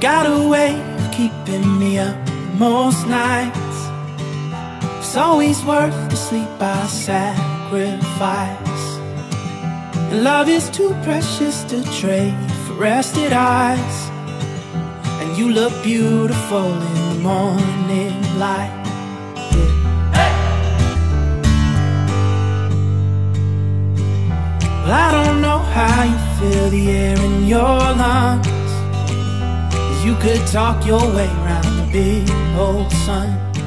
got a way of keeping me up most nights. It's always worth the sleep I sacrifice. And love is too precious to trade for rested eyes. And you look beautiful in the morning light. Well, I don't you could talk your way around the big old sun.